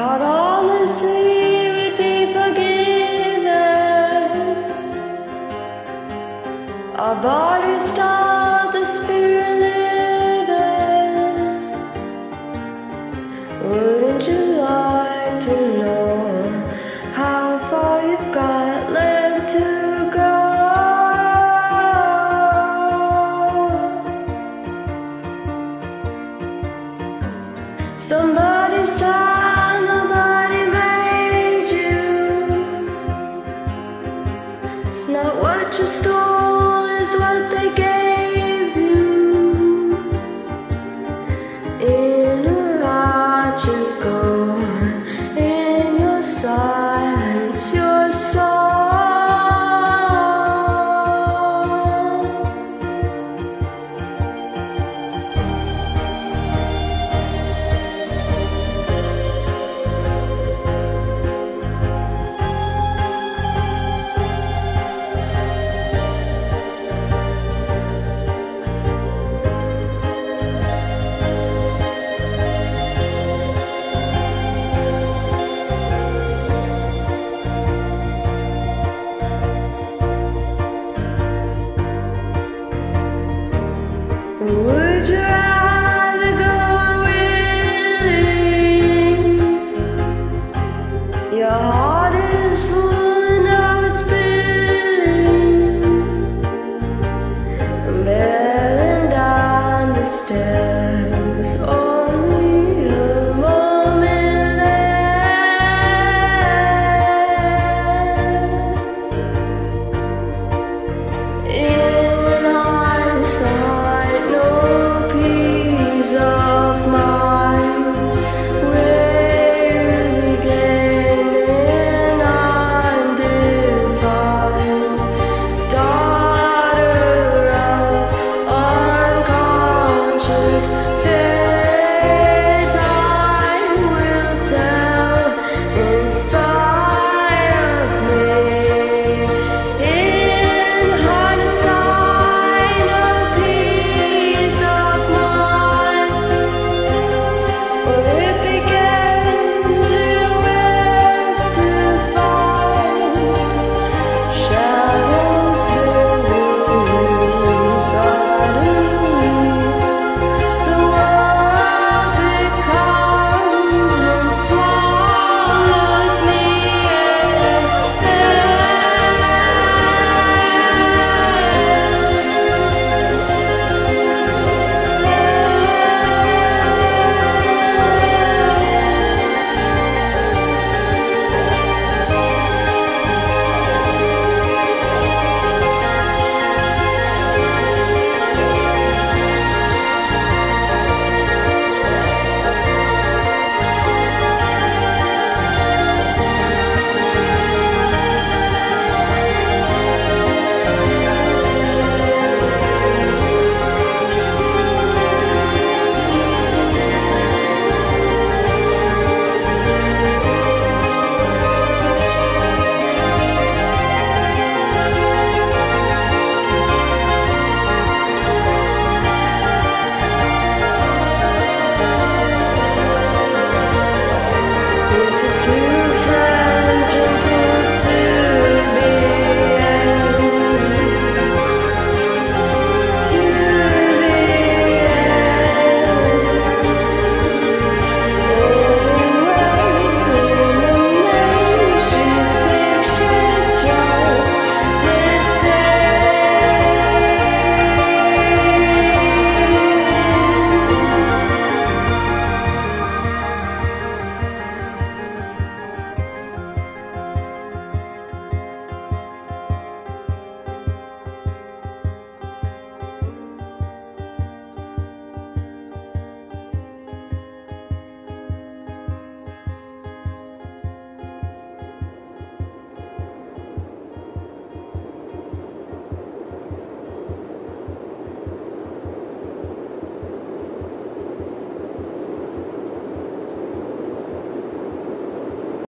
Out all the sea would be forgiven. Our bodies start the spirit living. Wouldn't you like to know how far you've got left to your heart